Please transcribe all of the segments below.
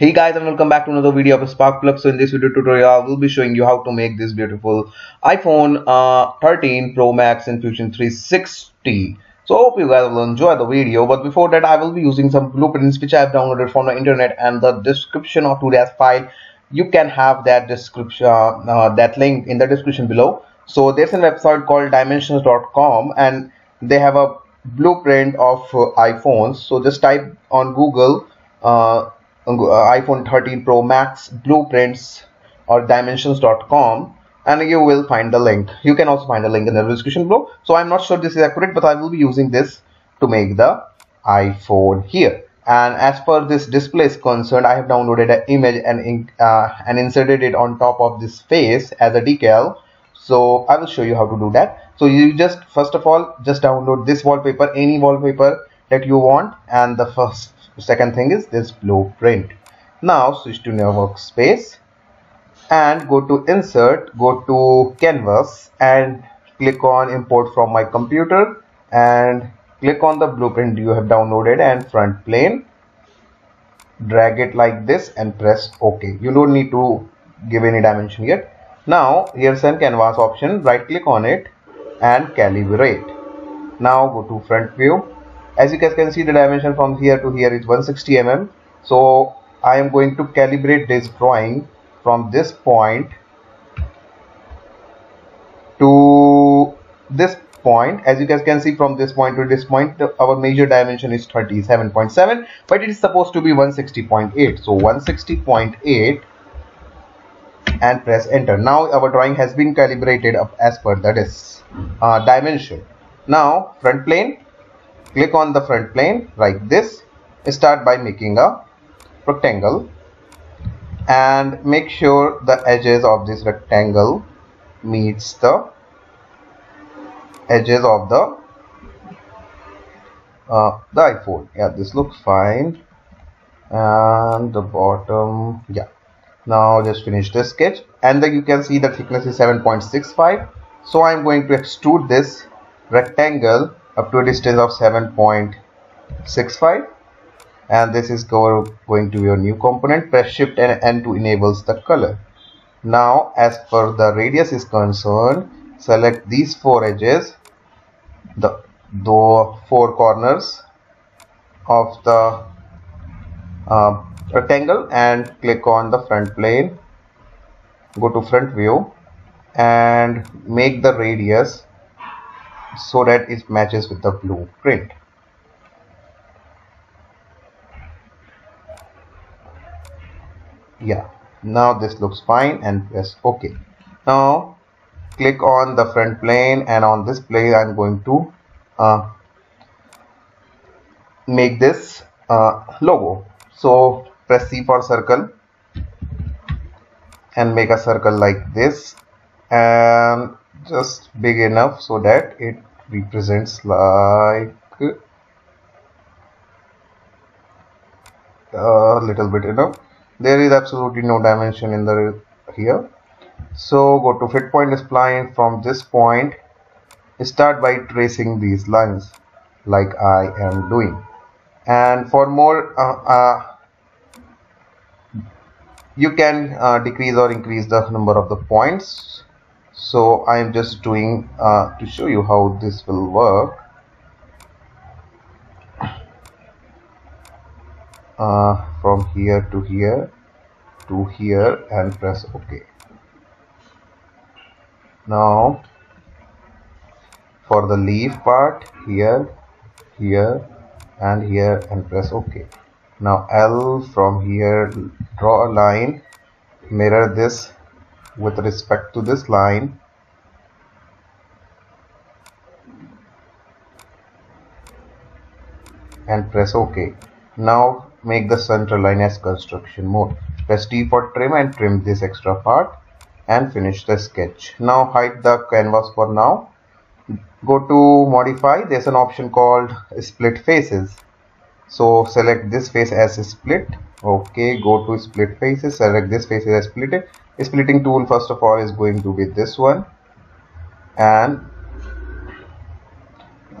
Hey guys and welcome back to another video of Sparkplug. So in this video tutorial I will be showing you how to make this beautiful iPhone uh, 13 Pro Max in Fusion 360. So I hope you guys will enjoy the video but before that I will be using some blueprints which I have downloaded from the internet and the description of today's file you can have that description uh, uh, that link in the description below. So there's a website called dimensions.com and they have a blueprint of uh, iPhones. So just type on Google uh, iPhone 13 Pro Max blueprints or dimensions.com and you will find the link. You can also find the link in the description below. So I'm not sure this is accurate, but I will be using this to make the iPhone here. And as per this display is concerned, I have downloaded an image and uh, and inserted it on top of this face as a decal. So I will show you how to do that. So you just first of all just download this wallpaper, any wallpaper that you want, and the first the second thing is this blueprint. Now switch to new workspace and go to insert go to canvas and click on import from my computer and click on the blueprint you have downloaded and front plane. Drag it like this and press ok. You don't need to give any dimension yet. Now here's an canvas option. Right click on it and calibrate. Now go to front view as you guys can see the dimension from here to here is 160 mm so I am going to calibrate this drawing from this point to this point. As you guys can see from this point to this point our major dimension is 37.7 but it is supposed to be 160.8 so 160.8 and press enter. Now our drawing has been calibrated up as per that uh, dimension. Now front plane click on the front plane like this start by making a rectangle and make sure the edges of this rectangle meets the edges of the uh, the iPhone. Yeah this looks fine. And the bottom yeah. Now just finish the sketch. And then you can see the thickness is 7.65 so I'm going to extrude this rectangle up to a distance of 7.65 and this is going to your new component. Press shift and n to enables the color. Now as per the radius is concerned select these four edges. The the four corners of the uh, rectangle and click on the front plane. Go to front view and make the radius so that it matches with the blueprint. Yeah, now this looks fine and press OK. Now click on the front plane and on this plane I'm going to uh, make this uh, logo. So press C for circle and make a circle like this and just big enough so that it represents like a little bit enough there is absolutely no dimension in the here. So go to fit point spline from this point start by tracing these lines like I am doing. And for more uh, uh, you can uh, decrease or increase the number of the points so I am just doing uh, to show you how this will work. Uh, from here to here to here and press OK. Now for the leaf part here here and here and press OK. Now L from here draw a line mirror this with respect to this line and press OK. Now make the center line as construction mode. Press T for trim and trim this extra part and finish the sketch. Now hide the canvas for now. Go to modify. There's an option called split faces. So select this face as split. Okay, go to split faces. Select this face as split. Splitting tool first of all is going to be this one. And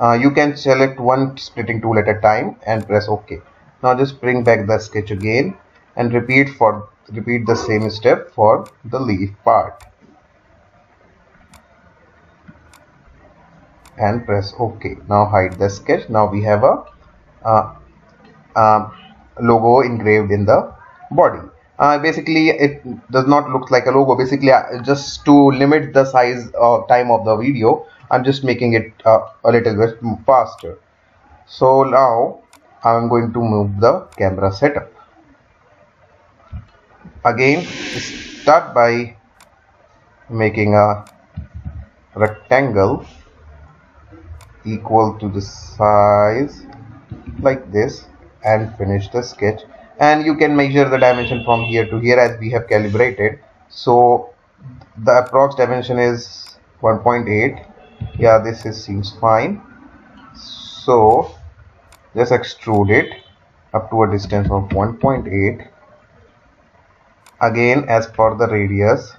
uh, you can select one splitting tool at a time and press ok. Now just bring back the sketch again and repeat for repeat the same step for the leaf part. And press ok. Now hide the sketch. Now we have a, a, a logo engraved in the body. Uh, basically it does not look like a logo. Basically uh, just to limit the size or time of the video I'm just making it uh, a little bit faster. So now I'm going to move the camera setup. Again start by making a rectangle equal to the size like this and finish the sketch. And you can measure the dimension from here to here as we have calibrated. So the approx dimension is 1.8 yeah this is seems fine. So just extrude it up to a distance of 1.8 again as per the radius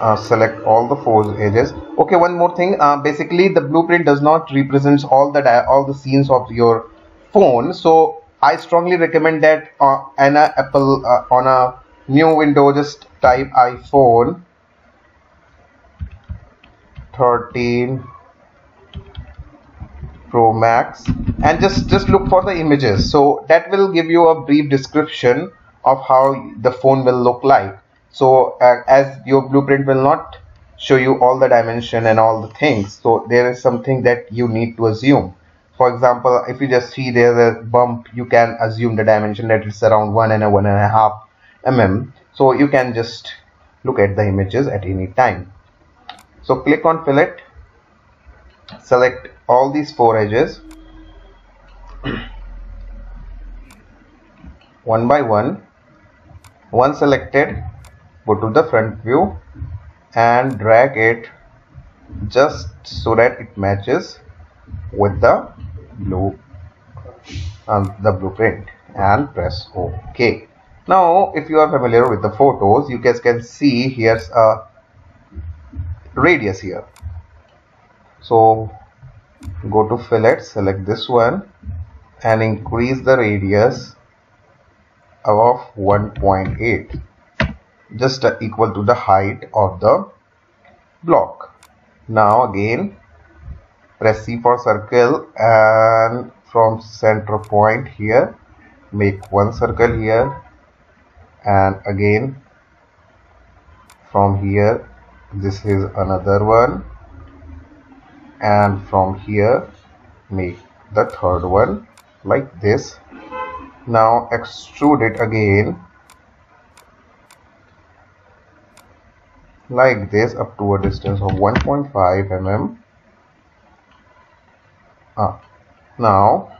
uh, select all the four edges okay one more thing. Uh, basically the blueprint does not represents all the all the scenes of your phone. So I strongly recommend that uh, on a Apple uh, on a new window just type iPhone 13 Pro Max and just just look for the images. So that will give you a brief description of how the phone will look like. So uh, as your blueprint will not show you all the dimension and all the things. So there is something that you need to assume. For example if you just see there's a bump you can assume the dimension that it's around one and a one and a half mm. So you can just look at the images at any time. So click on fillet. Select all these four edges. One by one. Once selected. Go to the front view and drag it just so that it matches with the blue um, the blueprint and press ok. Now if you are familiar with the photos you guys can see here's a radius here. So go to fillet select this one and increase the radius of 1.8 just uh, equal to the height of the block. Now again press C for circle and from center point here make one circle here and again from here this is another one and from here make the third one like this. Now extrude it again like this up to a distance of 1.5 mm. Ah, now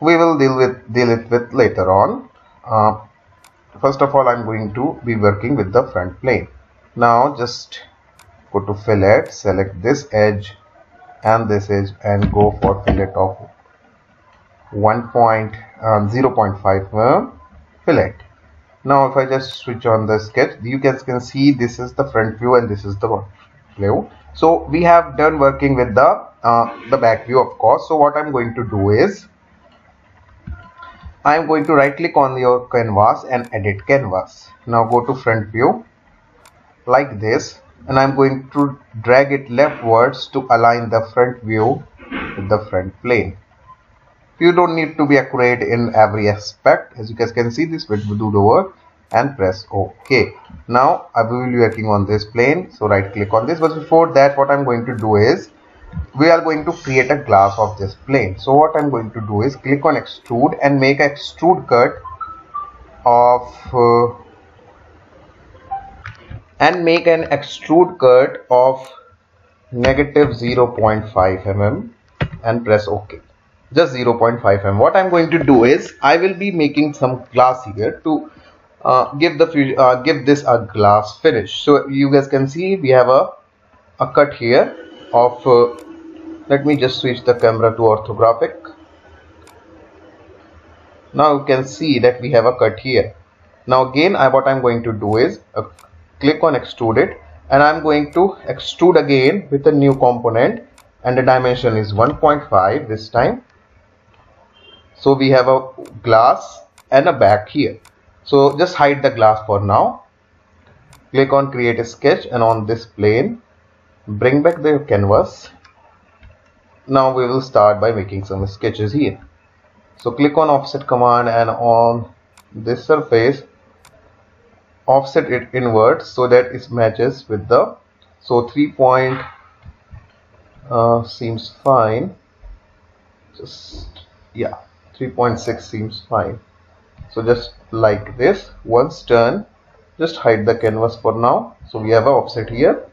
we will deal with deal it with later on. Uh, first of all I'm going to be working with the front plane. Now just go to fillet select this edge and this edge and go for fillet of 1 point, um, 0.5 mm fillet now if I just switch on the sketch you guys can see this is the front view and this is the view. So we have done working with the uh, the back view of course. So what I'm going to do is I'm going to right click on your canvas and edit canvas. Now go to front view like this and I'm going to drag it leftwards to align the front view with the front plane you don't need to be accurate in every aspect. As you guys can see this will do the work and press ok. Now i will be working on this plane. So right click on this. But before that what i'm going to do is we are going to create a glass of this plane. So what i'm going to do is click on extrude and make a extrude cut of uh, and make an extrude cut of negative 0.5 mm and press ok just 0.5 mm what i'm going to do is i will be making some glass here to uh, give the uh, give this a glass finish. So you guys can see we have a a cut here of uh, let me just switch the camera to orthographic. Now you can see that we have a cut here. Now again I, what I'm going to do is uh, click on extrude it and I'm going to extrude again with a new component and the dimension is 1.5 this time so we have a glass and a back here. So just hide the glass for now. Click on create a sketch and on this plane bring back the canvas. Now we will start by making some sketches here. So click on offset command and on this surface offset it inwards so that it matches with the so 3 point uh, seems fine. Just yeah 3.6 seems fine. So just like this once done just hide the canvas for now. So we have an offset here.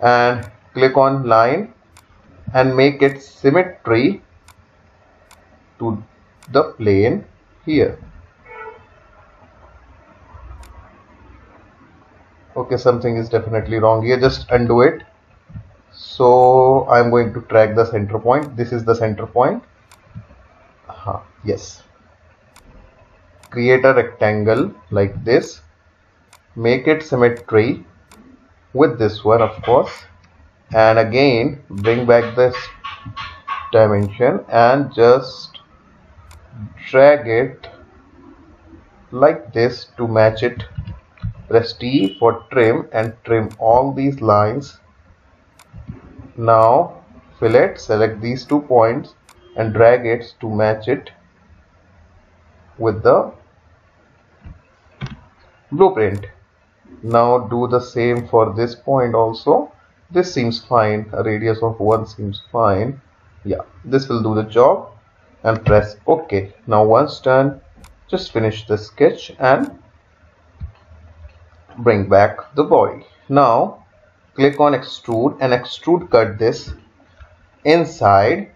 And click on line and make it symmetry to the plane here. Okay something is definitely wrong here. Just undo it. So I'm going to track the center point. This is the center point yes. Create a rectangle like this. Make it symmetry with this one of course. And again bring back this dimension and just drag it like this to match it. Press T for trim and trim all these lines. Now fillet select these two points and drag it to match it with the blueprint. Now do the same for this point also. This seems fine. A radius of 1 seems fine. Yeah this will do the job and press ok. Now once done just finish the sketch and bring back the body now click on extrude and extrude cut this inside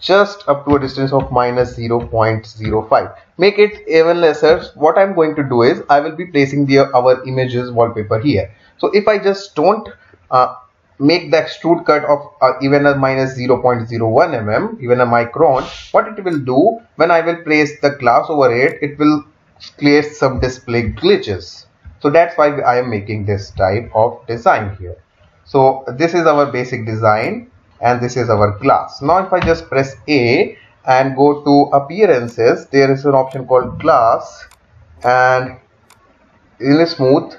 just up to a distance of minus 0.05 make it even lesser. What i'm going to do is i will be placing the our images wallpaper here. So if i just don't uh, make the extrude cut of uh, even a minus 0.01 mm even a micron what it will do when i will place the glass over it it will create some display glitches. So that's why i am making this type of design here. So this is our basic design and this is our glass now if i just press a and go to appearances there is an option called glass and in smooth?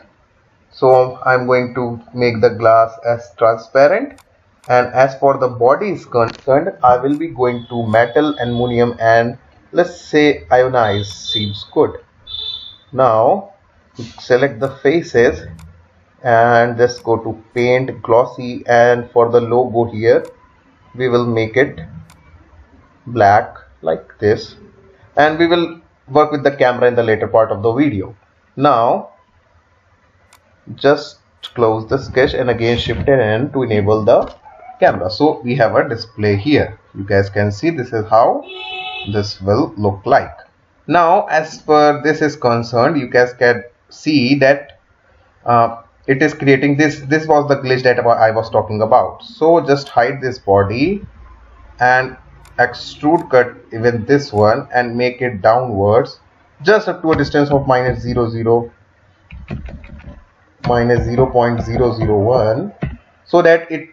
So I'm going to make the glass as transparent. And as for the body is concerned I will be going to metal aluminum and let's say ionize seems good. Now select the faces and just go to paint glossy and for the logo here we will make it black like this. And we will work with the camera in the later part of the video. Now just close the sketch and again shift N to enable the camera. So we have a display here. You guys can see this is how this will look like. Now as per this is concerned you guys can see that uh, it is creating this this was the glitch that I was talking about. So just hide this body and extrude cut even this one and make it downwards just up to a distance of minus 0 0 minus 0.001 so that it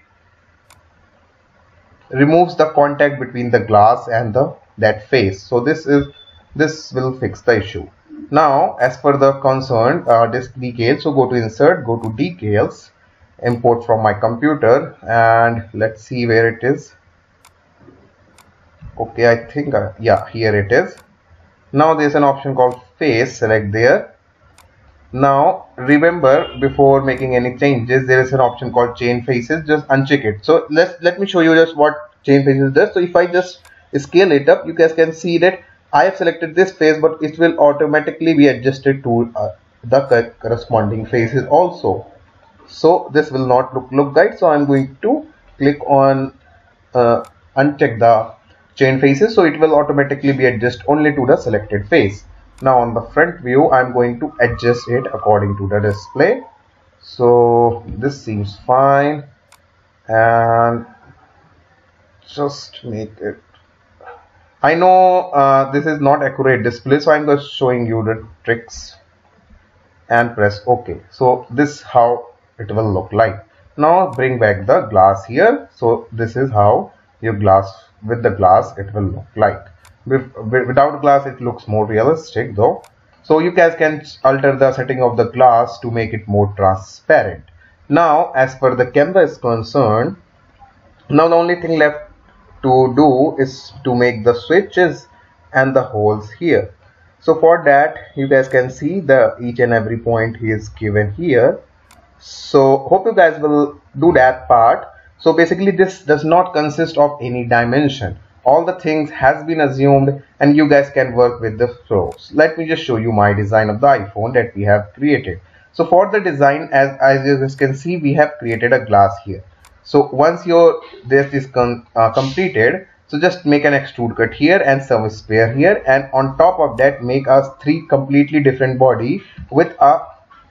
removes the contact between the glass and the that face. So this is this will fix the issue now as per the concern uh, disk details so go to insert go to decals import from my computer and let's see where it is. Okay i think uh, yeah here it is. Now there's an option called face select there. Now remember before making any changes there is an option called chain faces just uncheck it. So let's let me show you just what chain faces does. So if i just scale it up you guys can see that i have selected this face but it will automatically be adjusted to uh, the corresponding faces also. So this will not look look right so i'm going to click on uh, uncheck the chain faces. So it will automatically be adjusted only to the selected face. Now on the front view I'm going to adjust it according to the display. So this seems fine. And just make it I know uh, this is not accurate display so I'm just showing you the tricks and press OK. So this how it will look like. Now bring back the glass here. So this is how your glass with the glass it will look like. Without glass it looks more realistic though. So you guys can alter the setting of the glass to make it more transparent. Now as per the camera is concerned now the only thing left to do is to make the switches and the holes here. So for that you guys can see the each and every point is given here. So hope you guys will do that part. So basically this does not consist of any dimension. All the things has been assumed and you guys can work with the flows. Let me just show you my design of the iphone that we have created. So for the design as as you guys can see we have created a glass here so once your this is uh, completed so just make an extrude cut here and some spare here. And on top of that make us three completely different body with a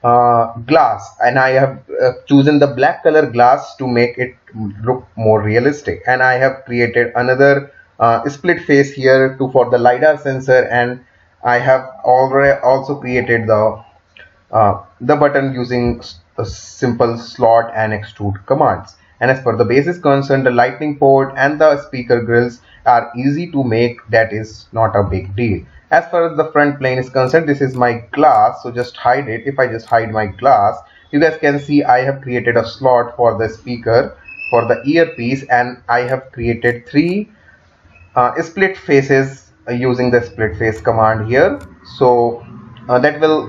uh, glass. And I have uh, chosen the black color glass to make it look more realistic. And I have created another uh, split face here to for the lidar sensor. And I have already also created the uh, the button using a simple slot and extrude commands and as per the basis concerned the lightning port and the speaker grills are easy to make. That is not a big deal. As far as the front plane is concerned this is my glass so just hide it. If I just hide my glass you guys can see I have created a slot for the speaker for the earpiece and I have created three uh, split faces uh, using the split face command here. So uh, that will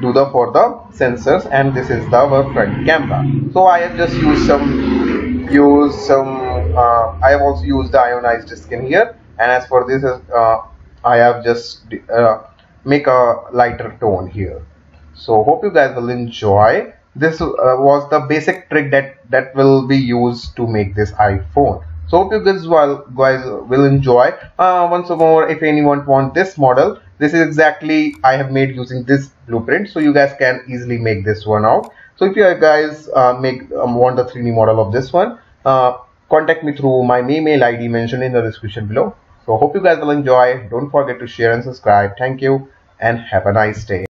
do the for the sensors and this is the front camera. So I have just used some use some uh, I have also used the ionized skin here. And as for this uh, I have just uh, make a lighter tone here. So hope you guys will enjoy. This uh, was the basic trick that that will be used to make this iPhone. So hope you guys will guys will enjoy. Uh, once more if anyone want this model this is exactly I have made using this blueprint. So you guys can easily make this one out so if you guys uh, make um, want the 3D model of this one uh, contact me through my mail ID mentioned in the description below so hope you guys will enjoy. Don't forget to share and subscribe. Thank you and have a nice day.